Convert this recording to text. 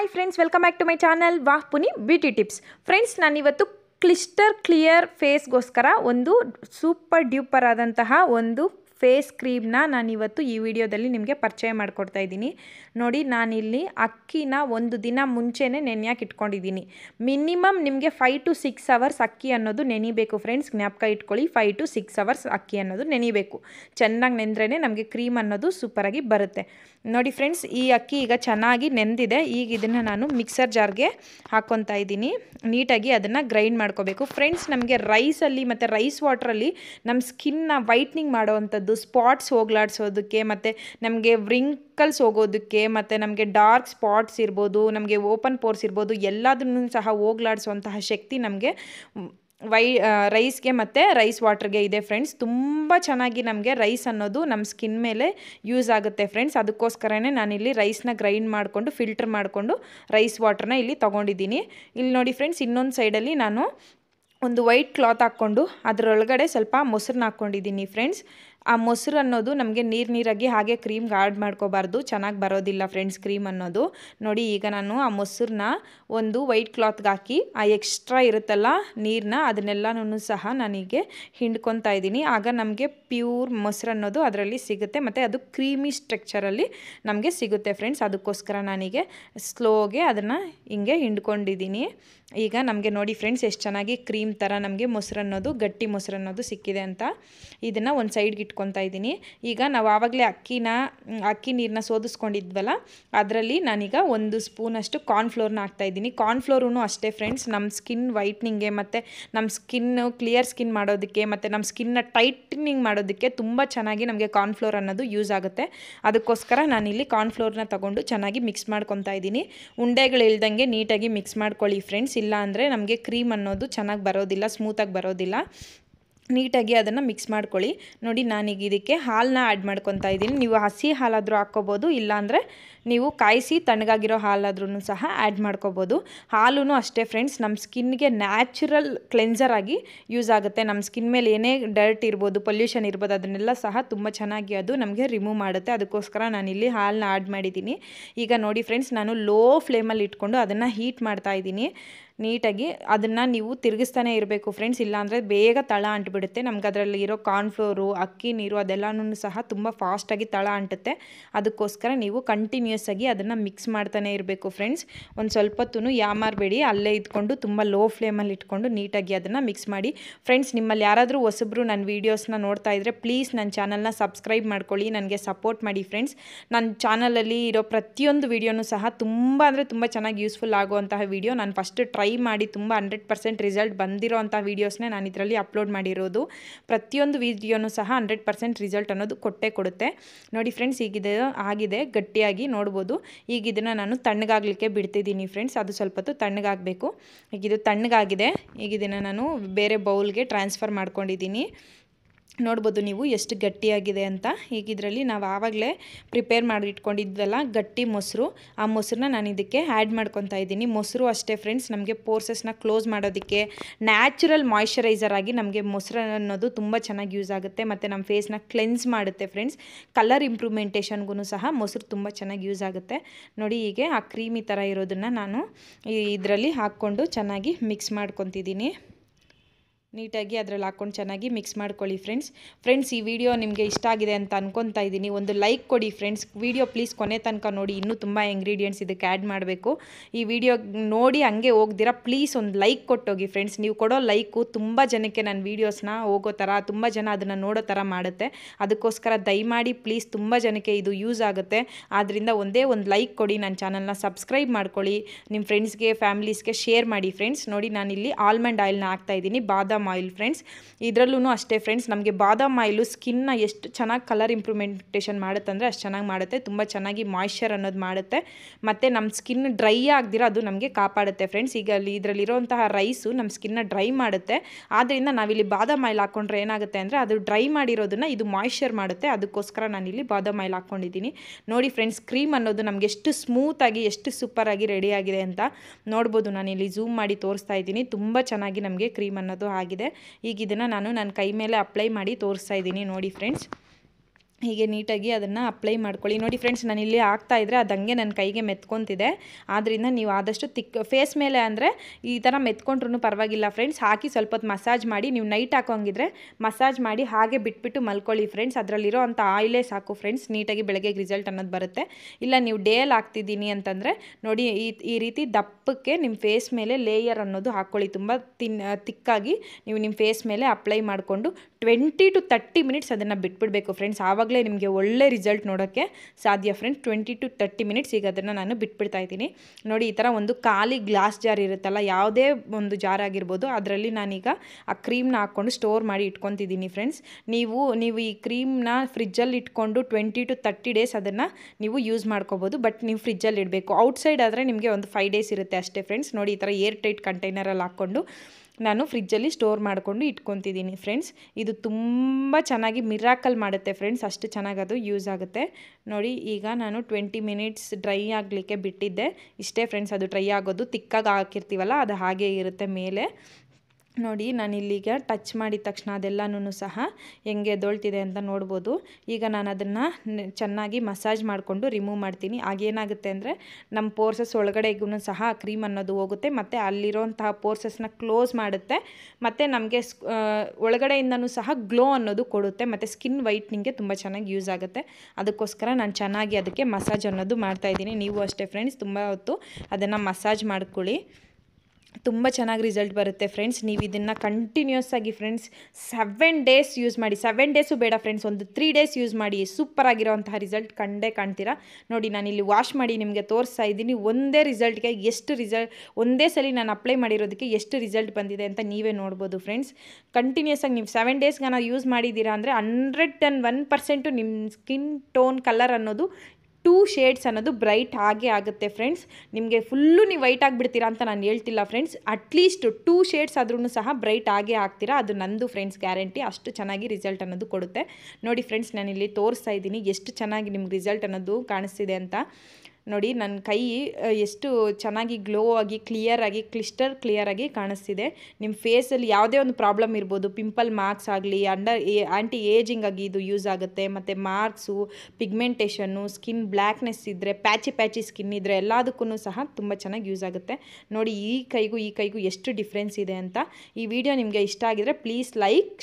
Hi friends welcome back to my channel wow ಪುನಿ beauty tips friends ನಾನಿವತ್ತು ಕ್ಲಿಸ್ಟರ್ clear ಫೇಸ್ಗೋಸ್ಕರ ಒಂದು super duper ಆದಂತಹ ಒಂದು face ಕ್ರೀಮ್ನ ನಾನಿವತ್ತು ಈ ವಿಡಿಯೋದಲ್ಲಿ ನಿಮಗೆ ಪರಿಚಯ ಮಾಡಿಕೊಡ್ತಾ ಇದ್ದೀನಿ. ನೋಡಿ, ನಾನಿಲ್ಲಿ ಅಕ್ಕಿನ ಒಂದು ದಿನ ಮುಂಚೆನೇ ನೆನೆಯಕ್ಕೆ ಇಟ್ಕೊಂಡಿದ್ದೀನಿ. ಮಿನಿಮಮ್ ನಿಮಗೆ ಫೈವ್ ಟು ಸಿಕ್ಸ್ ಅವರ್ಸ್ ಅಕ್ಕಿ ಅನ್ನೋದು ನೆನಿಬೇಕು ಫ್ರೆಂಡ್ಸ್ ಜ್ಞಾಪಕ ಇಟ್ಕೊಳ್ಳಿ ಫೈವ್ ಟು ಸಿಕ್ಸ್ ಅವರ್ಸ್ ಅಕ್ಕಿ ಅನ್ನೋದು ನೆನಿಬೇಕು. ಚೆನ್ನಾಗಿ ನೆಂದ್ರೇ ನಮಗೆ ಕ್ರೀಮ್ ಅನ್ನೋದು ಸೂಪರಾಗಿ ಬರುತ್ತೆ. ನೋಡಿ ಫ್ರೆಂಡ್ಸ್ ಈ ಅಕ್ಕಿ ಈಗ ಚೆನ್ನಾಗಿ ನೆಂದಿದೆ. ಈಗ ಇದನ್ನು ನಾನು ಮಿಕ್ಸರ್ ಜಾರ್ಗೆ ಹಾಕ್ಕೊತಾ ಇದ್ದೀನಿ. ನೀಟಾಗಿ ಅದನ್ನು ಗ್ರೈಂಡ್ ಮಾಡ್ಕೋಬೇಕು. ಫ್ರೆಂಡ್ಸ್ ನಮಗೆ ರೈಸಲ್ಲಿ ಮತ್ತು ರೈಸ್ ವಾಟ್ರಲ್ಲಿ ನಮ್ಮ ಸ್ಕಿನ್ನ ವೈಟ್ನಿಂಗ್ ಮಾಡೋವಂಥದ್ದು ಸ್ಪಾಟ್ಸ್ ಹೋಗ್ಲಾಡ್ಸೋದಕ್ಕೆ ಮತ್ತು ನಮಗೆ ವ್ರಿಂಕಲ್ಸ್ ಹೋಗೋದಕ್ಕೆ ಮತ್ತು ನಮಗೆ ಡಾರ್ಕ್ ಸ್ಪಾಟ್ಸ್ ಇರ್ಬೋದು, ನಮಗೆ ಓಪನ್ ಪೋರ್ಸ್ ಇರ್ಬೋದು, ಎಲ್ಲದನ್ನು ಸಹ ಹೋಗ್ಲಾಡಿಸುವಂತಹ ಶಕ್ತಿ ನಮಗೆ ವೈ ರೈಸ್ಗೆ ಮತ್ತು ರೈಸ್ ವಾಟ್ರಿಗೆ ಇದೆ ಫ್ರೆಂಡ್ಸ್ ತುಂಬ ಚೆನ್ನಾಗಿ ನಮಗೆ ರೈಸ್ ಅನ್ನೋದು ನಮ್ಮ ಸ್ಕಿನ್ ಮೇಲೆ ಯೂಸ್ ಆಗುತ್ತೆ ಫ್ರೆಂಡ್ಸ್ ಅದಕ್ಕೋಸ್ಕರನೇ ನಾನಿಲ್ಲಿ ರೈಸ್ನ ಗ್ರೈಂಡ್ ಮಾಡಿಕೊಂಡು ಫಿಲ್ಟರ್ ಮಾಡಿಕೊಂಡು ರೈಸ್ ವಾಟ್ರನ್ನ ಇಲ್ಲಿ ತೊಗೊಂಡಿದ್ದೀನಿ. ಇಲ್ಲಿ ನೋಡಿ ಫ್ರೆಂಡ್ಸ್ ಇನ್ನೊಂದು ಸೈಡಲ್ಲಿ ನಾನು ಒಂದು ವೈಟ್ ಕ್ಲಾತ್ ಹಾಕ್ಕೊಂಡು ಅದರೊಳಗಡೆ ಸ್ವಲ್ಪ ಮೊಸರನ್ನ ಹಾಕ್ಕೊಂಡಿದ್ದೀನಿ ಫ್ರೆಂಡ್ಸ್ ಆ ಮೊಸರು ಅನ್ನೋದು ನಮಗೆ ನೀರು ನೀರಾಗಿ ಹಾಗೆ ಕ್ರೀಮ್ಗೆ ಗಾರ್ಡ್ ಮಾಡ್ಕೋಬಾರ್ದು. ಚೆನ್ನಾಗಿ ಬರೋದಿಲ್ಲ ಫ್ರೆಂಡ್ಸ್ ಕ್ರೀಮ್ ಅನ್ನೋದು. ನೋಡಿ ಈಗ ನಾನು ಆ ಮೊಸರನ್ನ ಒಂದು ವೈಟ್ ಕ್ಲಾತ್ಗೆ ಹಾಕಿ, ಆ ಎಕ್ಸ್ಟ್ರಾ ಇರುತ್ತಲ್ಲ ನೀರನ್ನ ಅದನ್ನೆಲ್ಲನೂ ಸಹ ನನಗೆ ಹಿಂಡ್ಕೊತಾ ಇದ್ದೀನಿ. ಆಗ ನಮಗೆ ಪ್ಯೂರ್ ಮೊಸರು ಅನ್ನೋದು ಅದರಲ್ಲಿ ಸಿಗುತ್ತೆ ಮತ್ತು ಅದು ಕ್ರೀಮಿ ಸ್ಟ್ರಕ್ಚರಲ್ಲಿ ನಮಗೆ ಸಿಗುತ್ತೆ ಫ್ರೆಂಡ್ಸ್ ಅದಕ್ಕೋಸ್ಕರ ನನಗೆ ಸ್ಲೋಗೆ ಅದನ್ನು ಹಿಂಗೆ ಹಿಂಡ್ಕೊಂಡಿದ್ದೀನಿ. ಈಗ ನಮಗೆ ನೋಡಿ ಫ್ರೆಂಡ್ಸ್ ಎಷ್ಟು ಚೆನ್ನಾಗಿ ಕ್ರೀಮ್ ಥರ ನಮಗೆ ಮೊಸರು ಅನ್ನೋದು, ಗಟ್ಟಿ ಮೊಸರು ಅನ್ನೋದು ಸಿಕ್ಕಿದೆ ಅಂತ. ಇದನ್ನು ಒಂದು ಸೈಡ್ಗೆ ಇಟ್ಕೊತಾ ಇದ್ದೀನಿ. ಈಗ ನಾವು ಆವಾಗಲೇ ಅಕ್ಕಿನ ಅಕ್ಕಿ ನೀರನ್ನ ಸೋದಿಸ್ಕೊಂಡಿದ್ವಲ್ಲ, ಅದರಲ್ಲಿ ನಾನೀಗ ಒಂದು ಸ್ಪೂನಷ್ಟು ಕಾರ್ನ್ಫ್ಲೋರ್ನ ಹಾಕ್ತಾಯಿದ್ದೀನಿ ಕಾರ್ನ್ಫ್ಲೋರೂ ಅಷ್ಟೇ ಫ್ರೆಂಡ್ಸ್ ನಮ್ಮ ಸ್ಕಿನ್ ವೈಟ್ನಿಂಗ್ಗೆ ಮತ್ತು ನಮ್ಮ ಸ್ಕಿನ್ನು ಕ್ಲಿಯರ್ ಸ್ಕಿನ್ ಮಾಡೋದಕ್ಕೆ ಮತ್ತು ನಮ್ಮ ಸ್ಕಿನ್ನ ಟೈಟ್ನಿಂಗ್ ಮಾಡೋದಕ್ಕೆ ತುಂಬ ಚೆನ್ನಾಗಿ ನಮಗೆ ಕಾರ್ನ್ಫ್ಲೋರ್ ಅನ್ನೋದು ಯೂಸ್ ಆಗುತ್ತೆ. ಅದಕ್ಕೋಸ್ಕರ ನಾನಿಲ್ಲಿ ಕಾರ್ನ್ಫ್ಲೋರ್ನ ತಗೊಂಡು ಚೆನ್ನಾಗಿ ಮಿಕ್ಸ್ ಮಾಡ್ಕೊತಾ ಇದ್ದೀನಿ. ಉಂಡೆಗಳು ಇಲ್ದಂಗೆ ನೀಟಾಗಿ ಮಿಕ್ಸ್ ಮಾಡ್ಕೊಳ್ಳಿ ಫ್ರೆಂಡ್ಸ್ ಇಲ್ಲ ಅಂದರೆ ನಮಗೆ ಕ್ರೀಮ್ ಅನ್ನೋದು ಚೆನ್ನಾಗಿ ಬರೋದಿಲ್ಲ ಸ್ಮೂತಾಗಿ ಬರೋದಿಲ್ಲ. ನೀಟಾಗಿ ಅದನ್ನು ಮಿಕ್ಸ್ ಮಾಡ್ಕೊಳ್ಳಿ. ನೋಡಿ, ನಾನೀಗ ಇದಕ್ಕೆ ಹಾಲನ್ನ ಆ್ಯಡ್ ಮಾಡ್ಕೊತಾ ಇದ್ದೀನಿ. ನೀವು ಹಸಿ ಹಾಲಾದರೂ ಹಾಕ್ಕೋಬೋದು, ಇಲ್ಲಾಂದರೆ ನೀವು ಕಾಯಿಸಿ ತಣ್ಣಗಾಗಿರೋ ಹಾಲಾದ್ರೂ ಸಹ ಆ್ಯಡ್ ಮಾಡ್ಕೋಬೋದು. ಹಾಲು ಅಷ್ಟೇ ಫ್ರೆಂಡ್ಸ್, ನಮ್ಮ ಸ್ಕಿನ್ಗೆ ನ್ಯಾಚುರಲ್ ಕ್ಲೆನ್ಸರ್ ಆಗಿ ಯೂಸ್ ಆಗುತ್ತೆ. ನಮ್ಮ ಸ್ಕಿನ್ ಮೇಲೆ ಏನೇ ಡರ್ಟ್ ಇರ್ಬೋದು, ಪೊಲ್ಯೂಷನ್ ಇರ್ಬೋದು, ಅದನ್ನೆಲ್ಲ ಸಹ ತುಂಬ ಚೆನ್ನಾಗಿ ಅದು ನಮಗೆ ರಿಮೂವ್ ಮಾಡುತ್ತೆ. ಅದಕ್ಕೋಸ್ಕರ ನಾನಿಲ್ಲಿ ಹಾಲನ್ನ ಆ್ಯಡ್ ಮಾಡಿದ್ದೀನಿ. ಈಗ ನೋಡಿ ಫ್ರೆಂಡ್ಸ್, ನಾನು ಲೋ ಫ್ಲೇಮಲ್ಲಿ ಇಟ್ಕೊಂಡು ಅದನ್ನು ಹೀಟ್ ಮಾಡ್ತಾ ಇದ್ದೀನಿ. ನೀಟಾಗಿ ಅದನ್ನು ನೀವು ತಿರುಗಿಸ್ತಾನೆ ಇರಬೇಕು ಫ್ರೆಂಡ್ಸ್ ಇಲ್ಲಾಂದರೆ ಬೇಗ ತಳ ಅಂಟಿಬಿಡುತ್ತೆ. ನಮ್ಗೆ ಅದರಲ್ಲಿ ಇರೋ ಕಾರ್ನ್ಫ್ಲೋರು ಅಕ್ಕಿ ನೀರು ಅದೆಲ್ಲನೂ ಸಹ ತುಂಬ ಫಾಸ್ಟಾಗಿ ತಳ ಅಂಟುತ್ತೆ. ಅದಕ್ಕೋಸ್ಕರ ನೀವು ಕಂಟಿನ್ಯೂಸ್ ಆಗಿ ಅದನ್ನು ಮಿಕ್ಸ್ ಮಾಡ್ತಾನೆ ಇರಬೇಕು ಫ್ರೆಂಡ್ಸ್ ಒಂದು ಸ್ವಲ್ಪ ಹೊತ್ತು ಯಾಮಾರಬೇಡಿ ಅಲ್ಲೇ ಇದ್ಕೊಂಡು ತುಂಬ ಲೋ ಫ್ಲೇಮಲ್ಲಿ ಇಟ್ಕೊಂಡು ನೀಟಾಗಿ ಅದನ್ನು ಮಿಕ್ಸ್ ಮಾಡಿ. ಫ್ರೆಂಡ್ಸ್ ನಿಮ್ಮಲ್ಲಿ ಯಾರಾದರೂ ಹೊಸಬ್ರು ನನ್ನ ವೀಡಿಯೋಸ್ನ ನೋಡ್ತಾ ಇದ್ದರೆ ಪ್ಲೀಸ್ ನನ್ನ ಚಾನಲ್ನ ಸಬ್ಸ್ಕ್ರೈಬ್ ಮಾಡ್ಕೊಳ್ಳಿ. ನನಗೆ ಸಪೋರ್ಟ್ ಮಾಡಿ ಫ್ರೆಂಡ್ಸ್ ನನ್ನ ಚಾನಲಲ್ಲಿ ಇರೋ ಪ್ರತಿಯೊಂದು ವೀಡಿಯೋನೂ ಸಹ ತುಂಬ ಅಂದರೆ ತುಂಬ ಚೆನ್ನಾಗಿ ಯೂಸ್ಫುಲ್ ಆಗುವಂತಹ ವೀಡಿಯೋ ನಾನು ಫಸ್ಟ್ ಟ್ರೈ ಮಾಡಿ ತುಂಬ ಹಂಡ್ರೆಡ್ ಪರ್ಸೆಂಟ್ ರಿಸಲ್ಟ್ ಬಂದಿರೋ ಅಂಥ ವೀಡಿಯೋಸ್ನೇ ನಾನು ಇದರಲ್ಲಿ ಅಪ್ಲೋಡ್ ಮಾಡಿರೋದು. ಪ್ರತಿಯೊಂದು ವೀಡಿಯೋನೂ ಸಹ ಹಂಡ್ರೆಡ್ ಪರ್ಸೆಂಟ್ ರಿಸಲ್ಟ್ ಅನ್ನೋದು ಕೊಟ್ಟೇ ಕೊಡುತ್ತೆ. ನೋಡಿ ಫ್ರೆಂಡ್ಸ್ ಈಗಿದೆ ಆಗಿದೆ, ಗಟ್ಟಿಯಾಗಿ ನೋಡ್ಬೋದು. ಈಗ ಇದನ್ನು ನಾನು ತಣ್ಣಗಾಗಲಿಕ್ಕೆ ಬಿಡ್ತಿದ್ದೀನಿ ಫ್ರೆಂಡ್ಸ್ ಅದು ಸ್ವಲ್ಪ ಹೊತ್ತು ತಣ್ಣಗಾಗಬೇಕು. ಈಗ ಇದು ತಣ್ಣಗಾಗಿದೆ. ಈಗ ಇದನ್ನು ನಾನು ಬೇರೆ ಬೌಲ್ಗೆ ಟ್ರಾನ್ಸ್ಫರ್ ಮಾಡ್ಕೊಂಡಿದ್ದೀನಿ. ನೋಡ್ಬೋದು ನೀವು ಎಷ್ಟು ಗಟ್ಟಿಯಾಗಿದೆ ಅಂತ. ಈಗ ಇದರಲ್ಲಿ ನಾವು ಆವಾಗಲೇ ಪ್ರಿಪೇರ್ ಮಾಡಿ ಇಟ್ಕೊಂಡಿದ್ವಲ್ಲ ಗಟ್ಟಿ ಮೊಸರು. ಆ ಮೊಸರನ್ನ ನಾನು ಇದಕ್ಕೆ ಆ್ಯಡ್ ಮಾಡ್ಕೊತಾ ಇದ್ದೀನಿ. ಮೊಸರು ಅಷ್ಟೇ ಫ್ರೆಂಡ್ಸ್ ನಮಗೆ ಪೋರ್ಸಸ್ನ ಕ್ಲೋಸ್ ಮಾಡೋದಕ್ಕೆ ನ್ಯಾಚುರಲ್ ಮಾಯ್ಶ್ಚರೈಸರ್ ಆಗಿ ನಮಗೆ ಮೊಸರು ಅನ್ನೋದು ತುಂಬ ಚೆನ್ನಾಗಿ ಯೂಸ್ ಆಗುತ್ತೆ. ಮತ್ತು ನಮ್ಮ ಫೇಸ್ನ ಕ್ಲೆನ್ಸ್ ಮಾಡುತ್ತೆ ಫ್ರೆಂಡ್ಸ್ ಕಲರ್ ಇಂಪ್ರೂವ್ಮೆಂಟೇಷನ್ಗೂ ಸಹ ಮೊಸರು ತುಂಬ ಚೆನ್ನಾಗಿ ಯೂಸ್ ಆಗುತ್ತೆ. ನೋಡಿ ಹೀಗೆ ಆ ಕ್ರೀಮಿ ಥರ ಇರೋದನ್ನು ನಾನು ಇದರಲ್ಲಿ ಹಾಕ್ಕೊಂಡು ಚೆನ್ನಾಗಿ ಮಿಕ್ಸ್ ಮಾಡ್ಕೊತಿದ್ದೀನಿ. ನೀಟಾಗಿ ಅದರಲ್ಲಿ ಹಾಕ್ಕೊಂಡು ಚೆನ್ನಾಗಿ ಮಿಕ್ಸ್ ಮಾಡ್ಕೊಳ್ಳಿ ಫ್ರೆಂಡ್ಸ್ ಫ್ರೆಂಡ್ಸ್ ಈ ವಿಡಿಯೋ ನಿಮಗೆ ಇಷ್ಟ ಆಗಿದೆ ಅಂತ ಅನ್ಕೊತಾ ಇದ್ದೀನಿ. ಒಂದು ಲೈಕ್ ಕೊಡಿ ಫ್ರೆಂಡ್ಸ್ ವಿಡಿಯೋ ಪ್ಲೀಸ್ ಕೊನೆ ತನಕ ನೋಡಿ. ಇನ್ನೂ ತುಂಬ ಇಂಗ್ರೀಡಿಯೆಂಟ್ಸ್ ಇದಕ್ಕೆ ಆ್ಯಡ್ ಮಾಡಬೇಕು. ಈ ವಿಡಿಯೋ ನೋಡಿ ಹಂಗೆ ಹೋಗ್ದಿರಾ ಪ್ಲೀಸ್ ಒಂದು ಲೈಕ್ ಕೊಟ್ಟೋಗಿ ಫ್ರೆಂಡ್ಸ್ ನೀವು ಕೊಡೋ ಲೈಕು ತುಂಬ ಜನಕ್ಕೆ ನನ್ನ ವೀಡಿಯೋಸ್ನ ಹೋಗೋ ಥರ ತುಂಬ ಜನ ಅದನ್ನು ನೋಡೋ ಥರ ಮಾಡುತ್ತೆ. ಅದಕ್ಕೋಸ್ಕರ ದಯಮಾಡಿ ಪ್ಲೀಸ್ ತುಂಬ ಜನಕ್ಕೆ ಇದು ಯೂಸ್ ಆಗುತ್ತೆ. ಆದ್ದರಿಂದ ಒಂದೇ ಒಂದು ಲೈಕ್ ಕೊಡಿ ನನ್ನ ಚಾನಲ್ನ ಸಬ್ಸ್ಕ್ರೈಬ್ ಮಾಡ್ಕೊಳ್ಳಿ. ನಿಮ್ಮ ಫ್ರೆಂಡ್ಸ್ಗೆ ಫ್ಯಾಮಿಲೀಸ್ಗೆ ಶೇರ್ ಮಾಡಿ ಫ್ರೆಂಡ್ಸ್ ನೋಡಿ ನಾನಿಲ್ಲಿ ಆಲ್ಮಂಡ್ ಆಯಿಲ್ನ ಹಾಕ್ತಾಯಿದ್ದೀನಿ ಬಾದಾಮ್ ಆಯಿಲ್ ಫ್ರೆಂಡ್ಸ್. ಇದರಲ್ಲೂ ಅಷ್ಟೇ ಫ್ರೆಂಡ್ಸ್, ನಮಗೆ ಬಾದಾಮ್ ಆಯಿಲು ಸ್ಕಿನ್ನ ಎಷ್ಟು ಚೆನ್ನಾಗಿ ಕಲರ್ ಇಂಪ್ರೂವ್ಮೆಂಟೇಷನ್ ಮಾಡುತ್ತೆ ಅಂದರೆ ಅಷ್ಟು ಚೆನ್ನಾಗಿ ಮಾಡುತ್ತೆ, ತುಂಬ ಚೆನ್ನಾಗಿ ಮಾಯ್ಶ್ಚರ್ ಅನ್ನೋದು ಮಾಡುತ್ತೆ. ಮತ್ತು ನಮ್ಮ ಸ್ಕಿನ್ ಡ್ರೈ ಆಗದಿರೋ ಅದು ನಮಗೆ ಕಾಪಾಡುತ್ತೆ ಫ್ರೆಂಡ್ಸ್. ಈಗ ಅಲ್ಲಿ ಇದರಲ್ಲಿರುವಂತಹ ರೈಸು ನಮ್ಮ ಸ್ಕಿನ್ನ ಡ್ರೈ ಮಾಡುತ್ತೆ. ಆದ್ದರಿಂದ ನಾವಿಲ್ಲಿ ಬಾದಾಮ್ ಆಯಿಲ್ ಹಾಕ್ಕೊಂಡ್ರೆ ಏನಾಗುತ್ತೆ ಅಂದರೆ ಅದು ಡ್ರೈ ಮಾಡಿರೋದನ್ನು ಇದು ಮಾಯ್ಶ್ಚರ್ ಮಾಡುತ್ತೆ. ಅದಕ್ಕೋಸ್ಕರ ನಾನಿಲ್ಲಿ ಬಾದಾಮ್ ಆಯಿಲ್ ಹಾಕ್ಕೊಂಡಿದ್ದೀನಿ ನೋಡಿ ಫ್ರೆಂಡ್ಸ್, ಕ್ರೀಮ್ ಅನ್ನೋದು ನಮಗೆ ಎಷ್ಟು ಸ್ಮೂತಾಗಿ ಎಷ್ಟು ಸೂಪರಾಗಿ ರೆಡಿಯಾಗಿದೆ ಅಂತ ನೋಡ್ಬೋದು. ನಾನಿಲ್ಲಿ ಝೂಮ್ ಮಾಡಿ ತೋರಿಸ್ತಾ ಇದ್ದೀನಿ. ತುಂಬ ಚೆನ್ನಾಗಿ ನಮಗೆ ಕ್ರೀಮ್ ಅನ್ನೋದು ಆಗಿದೆ. ಈಗ ಇದನ್ನು ನಾನು ನನ್ನ ಕೈ ಮೇಲೆ ಅಪ್ಲೈ ಮಾಡಿ ತೋರಿಸ್ತಾ ಇದ್ದೀನಿ ನೋಡಿ ಫ್ರೆಂಡ್ಸ್ ಹೀಗೆ ನೀಟಾಗಿ ಅದನ್ನು ಅಪ್ಲೈ ಮಾಡ್ಕೊಳ್ಳಿ. ನೋಡಿ ಫ್ರೆಂಡ್ಸ್ ನಾನು ಇಲ್ಲಿ ಆಗ್ತಾ ಇದ್ದರೆ ಅದು ನನ್ನ ಕೈಗೆ ಮೆತ್ಕೊತಿದೆ. ಆದ್ದರಿಂದ ನೀವು ಆದಷ್ಟು ತಿಕ್ ಫೇಸ್ ಮೇಲೆ ಅಂದರೆ ಈ ಥರ ಮೆತ್ಕೊಂಡ್ರೂ ಪರವಾಗಿಲ್ಲ ಫ್ರೆಂಡ್ಸ್ ಹಾಕಿ ಸ್ವಲ್ಪ ಹೊತ್ತು ಮಸಾಜ್ ಮಾಡಿ, ನೀವು ನೈಟ್ ಹಾಕೋಂಗಿದ್ರೆ ಮಸಾಜ್ ಮಾಡಿ ಹಾಗೆ ಬಿಟ್ಬಿಟ್ಟು ಮಲ್ಕೊಳ್ಳಿ ಫ್ರೆಂಡ್ಸ್ ಅದರಲ್ಲಿರೋ ಅಂಥ ಆಯಿಲೇ ಸಾಕು ಫ್ರೆಂಡ್ಸ್ ನೀಟಾಗಿ ಬೆಳಗ್ಗೆ ರಿಸಲ್ಟ್ ಅನ್ನೋದು ಬರುತ್ತೆ. ಇಲ್ಲ ನೀವು ಡೇಲ್ ಹಾಕ್ತಿದ್ದೀನಿ ಅಂತಂದರೆ ನೋಡಿ ಈ ಈ ರೀತಿ ದಪ್ಪಕ್ಕೆ ನಿಮ್ಮ ಫೇಸ್ ಮೇಲೆ ಲೇಯರ್ ಅನ್ನೋದು ಹಾಕ್ಕೊಳ್ಳಿ ತುಂಬ ತಿನ್ ತಿಕ್ಕಾಗಿ ನೀವು ನಿಮ್ಮ ಫೇಸ್ ಮೇಲೆ ಅಪ್ಲೈ ಮಾಡಿಕೊಂಡು ಟ್ವೆಂಟಿ ಟು ತರ್ಟಿ ಮಿನಿಟ್ಸ್ ಅದನ್ನು ಬಿಟ್ಬಿಡಬೇಕು ಫ್ರೆಂಡ್ಸ್ ನಿಮಗೆ ಒಳ್ಳೆ ರಿಸಲ್ಟ್ ನೋಡೋಕ್ಕೆ ಸಾಧ್ಯ friends twenty to thirty minutes ಈಗ ಅದನ್ನು ನಾನು ಬಿಟ್ಬಿಡ್ತಾ ಇದ್ದೀನಿ. ನೋಡಿ, ಈ ಥರ ಒಂದು ಖಾಲಿ ಗ್ಲಾಸ್ ಜಾರ್ ಇರುತ್ತಲ್ಲ, ಯಾವುದೇ ಒಂದು ಜಾರ್ ಆಗಿರ್ಬೋದು, ಅದರಲ್ಲಿ ನಾನೀಗ ಆ ಕ್ರೀಮ್ನ ಹಾಕ್ಕೊಂಡು ಸ್ಟೋರ್ ಮಾಡಿ ಇಟ್ಕೊತಿದ್ದೀನಿ ಫ್ರೆಂಡ್ಸ್ ನೀವು ನೀವು ಈ ಕ್ರೀಮ್ನ ಫ್ರಿಜ್ಜಲ್ಲಿ ಇಟ್ಕೊಂಡು ಟ್ವೆಂಟಿ ಟು ತರ್ಟಿ ಡೇಸ್ ಅದನ್ನು ನೀವು ಯೂಸ್ ಮಾಡ್ಕೋಬೋದು ಬಟ್ ನೀವು ಫ್ರಿಜ್ಜಲ್ಲಿ ಇಡಬೇಕು. ಔಟ್ಸೈಡ್ ಆದರೆ ನಿಮಗೆ ಒಂದು ಫೈವ್ ಡೇಸ್ ಇರುತ್ತೆ ಅಷ್ಟೇ ಫ್ರೆಂಡ್ಸ್ ನೋಡಿ, ಈ ಥರ ಏರ್ ಟೈಟ್ ಕಂಟೈನರಲ್ಲಿ ಹಾಕ್ಕೊಂಡು ನಾನು ಫ್ರಿಜ್ಜಲ್ಲಿ ಸ್ಟೋರ್ ಮಾಡಿಕೊಂಡು ಇಟ್ಕೊತಿದ್ದೀನಿ ಫ್ರೆಂಡ್ಸ್. ಇದು ತುಂಬ ಚೆನ್ನಾಗಿ ಮಿರಾಕಲ್ ಮಾಡುತ್ತೆ ಫ್ರೆಂಡ್ಸ್. ಅಷ್ಟು ಚೆನ್ನಾಗಿ ಅದು ಯೂಸ್ ಆಗುತ್ತೆ. ನೋಡಿ, ಈಗ ನಾನು ಟ್ವೆಂಟಿ ಮಿನಿಟ್ಸ್ ಡ್ರೈ ಆಗಲಿಕ್ಕೆ ಬಿಟ್ಟಿದ್ದೆ. ಇಷ್ಟೇ ಫ್ರೆಂಡ್ಸ್, ಅದು ಡ್ರೈ ಆಗೋದು. ತಿಕ್ಕಾಗಿ ಹಾಕಿರ್ತೀವಲ್ಲ, ಅದು ಹಾಗೆ ಇರುತ್ತೆ ಮೇಲೆ. ನೋಡಿ ನಾನು ಇಲ್ಲಿಗೆ ಟಚ್ ಮಾಡಿದ ತಕ್ಷಣ ಅದೆಲ್ಲನೂ ಸಹ ಹೆಂಗೆ ಎದ್ದೊಳ್ತಿದೆ ಅಂತ ನೋಡ್ಬೋದು. ಈಗ ನಾನು ಅದನ್ನು ಚೆನ್ನಾಗಿ ಮಸಾಜ್ ಮಾಡಿಕೊಂಡು ರಿಮೂವ್ ಮಾಡ್ತೀನಿ. ಆಗೇನಾಗುತ್ತೆ ಅಂದರೆ ನಮ್ಮ ಪೋರ್ಸಸ್ ಒಳಗಡೆಗೂ ಸಹ ಕ್ರೀಮ್ ಅನ್ನೋದು ಹೋಗುತ್ತೆ, ಮತ್ತು ಅಲ್ಲಿರೋಂತಹ ಪೋರ್ಸಸ್ನ ಕ್ಲೋಸ್ ಮಾಡುತ್ತೆ, ಮತ್ತು ನಮಗೆ ಒಳಗಡೆಯಿಂದನೂ ಸಹ ಗ್ಲೋ ಅನ್ನೋದು ಕೊಡುತ್ತೆ, ಮತ್ತು ಸ್ಕಿನ್ ವೈಟ್ನಿಂಗ್ಗೆ ತುಂಬ ಚೆನ್ನಾಗಿ ಯೂಸ್ ಆಗುತ್ತೆ. ಅದಕ್ಕೋಸ್ಕರ ನಾನು ಚೆನ್ನಾಗಿ ಅದಕ್ಕೆ ಮಸಾಜ್ ಅನ್ನೋದು ಮಾಡ್ತಾಯಿದ್ದೀನಿ ನೀವು ಅಷ್ಟೇ ಫ್ರೆಂಡ್ಸ್ ತುಂಬ ಹೊತ್ತು ಅದನ್ನು ಮಸಾಜ್ ಮಾಡ್ಕೊಳ್ಳಿ. ತುಂಬ ಚೆನ್ನಾಗಿ ರಿಸಲ್ಟ್ ಬರುತ್ತೆ ಫ್ರೆಂಡ್ಸ್. ನೀವು ಇದನ್ನು ಕಂಟಿನ್ಯೂಸ್ ಆಗಿ ಫ್ರೆಂಡ್ಸ್ ಸೆವೆನ್ ಡೇಸ್ ಯೂಸ್ ಮಾಡಿ. ಸೆವೆನ್ ಡೇಸು ಬೇಡ ಫ್ರೆಂಡ್ಸ್. ಒಂದು ತ್ರೀ ಡೇಸ್ ಯೂಸ್ ಮಾಡಿ. ಸೂಪರ್ ಆಗಿರೋಂತಹ ರಿಸಲ್ಟ್ ಕಂಡೇ ಕಾಣ್ತೀರಾ? ನೋಡಿ, ನಾನು ಇಲ್ಲಿ ವಾಶ್ ಮಾಡಿ ನಿಮಗೆ ತೋರಿಸ್ತಾ ಇದ್ದೀನಿ. ಒಂದೇ ರಿಸಲ್ಟ್ಗೆ ಎಷ್ಟು ರಿಸಲ್ಟ್ ಒಂದೇ ಸಲ ನಾನು ಅಪ್ಲೈ ಮಾಡಿರೋದಕ್ಕೆ ಎಷ್ಟು ರಿಸಲ್ಟ್ ಬಂದಿದೆ ಅಂತ ನೀವೇ ನೋಡ್ಬೋದು ಫ್ರೆಂಡ್ಸ್. ಕಂಟಿನ್ಯೂಸ್ ಆಗಿ ನೀವು ಸೆವೆನ್ ಡೇಸ್ಗೆ ಯೂಸ್ ಮಾಡಿದ್ದೀರಾ ಅಂದರೆ ಹಂಡ್ರೆಡ್ ಆ್ಯಂಡ್ ಒನ್ ಪರ್ಸೆಂಟು ನಿಮ್ಮ ಸ್ಕಿನ್ ಟೋನ್ ಕಲರ್ ಅನ್ನೋದು ಟೂ ಶೇಡ್ಸ್ ಅನ್ನೋದು ಬ್ರೈಟ್ ಆಗೇ ಆಗುತ್ತೆ ಫ್ರೆಂಡ್ಸ್. ನಿಮಗೆ ಫುಲ್ಲು ನೀವು ವೈಟ್ ಆಗಿಬಿಡ್ತೀರಾ ಅಂತ ನಾನು ಹೇಳ್ತಿಲ್ಲ ಫ್ರೆಂಡ್ಸ್. ಅಟ್ಲೀಸ್ಟ್ ಟೂ ಶೇಡ್ಸ್ ಆದ್ರೂ ಸಹ ಬ್ರೈಟ್ ಆಗೇ ಆಗ್ತೀರಾ. ಅದು ನಂದು ಫ್ರೆಂಡ್ಸ್ ಗ್ಯಾರಂಟಿ. ಅಷ್ಟು ಚೆನ್ನಾಗಿ ರಿಸಲ್ಟ್ ಅನ್ನೋದು ಕೊಡುತ್ತೆ. ನೋಡಿ ಫ್ರೆಂಡ್ಸ್, ನಾನಿಲ್ಲಿ ತೋರಿಸ್ತಾ ಇದ್ದೀನಿ ಎಷ್ಟು ಚೆನ್ನಾಗಿ ನಿಮ್ಗೆ ರಿಸಲ್ಟ್ ಅನ್ನೋದು ಕಾಣಿಸ್ತಿದೆ ಅಂತ. ನೋಡಿ ನನ್ನ ಕೈ ಎಷ್ಟು ಚೆನ್ನಾಗಿ ಗ್ಲೋ ಆಗಿ ಕ್ಲಿಯರ್ ಆಗಿ ಕ್ಲಿಸ್ಟರ್ ಕ್ಲಿಯರ್ ಆಗಿ ಕಾಣಿಸ್ತಿದೆ. ನಿಮ್ಮ ಫೇಸಲ್ಲಿ ಯಾವುದೇ ಒಂದು ಪ್ರಾಬ್ಲಮ್ ಇರ್ಬೋದು ಪಿಂಪಲ್ ಮಾರ್ಕ್ಸ್ ಆಗಲಿ ಅಂಡರ್ ಆ್ಯಂಟಿ ಏಜಿಂಗ್ ಆಗಿ ಇದು ಯೂಸ್ ಆಗುತ್ತೆ. ಮತ್ತು ಮಾರ್ಕ್ಸು ಪಿಗ್ಮೆಂಟೇಷನ್ನು ಸ್ಕಿನ್ ಬ್ಲ್ಯಾಕ್ನೆಸ್ ಇದ್ದರೆ ಪ್ಯಾಚಿ ಪ್ಯಾಚಿ ಸ್ಕಿನ್ ಇದ್ದರೆ ಎಲ್ಲದಕ್ಕೂ ಸಹ ತುಂಬ ಚೆನ್ನಾಗಿ ಯೂಸ್ ಆಗುತ್ತೆ. ನೋಡಿ, ಈ ಕೈಗೂ ಈ ಕೈಗೂ ಎಷ್ಟು ಡಿಫ್ರೆನ್ಸ್ ಇದೆ ಅಂತ ಈ ವಿಡಿಯೋ ನಿಮಗೆ ಇಷ್ಟ ಆಗಿದರೆ ಪ್ಲೀಸ್ ಲೈಕ್